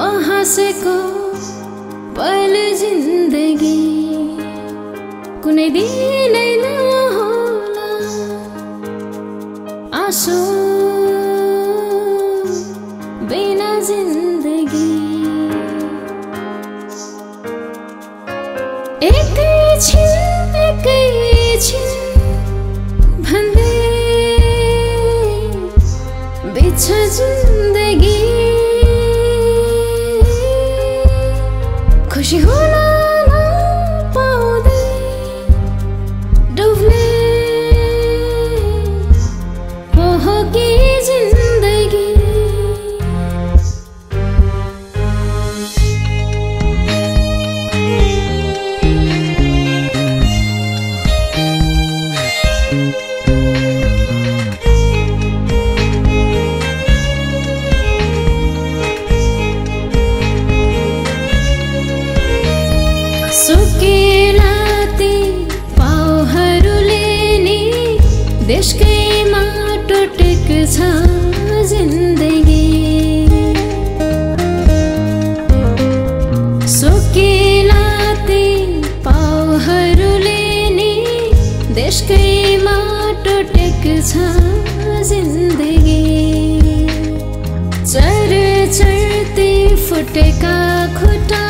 हाँसेको पल जिन्दगी कुनै दिनै नहोला आँसु बिना जिन्दगी एकैछिन एकैछिन भन्दै भन्दे जिन्दगी इश्कै माटो टेक्छ जिन्दगी। चर चर्ती फुटेका खुट्टा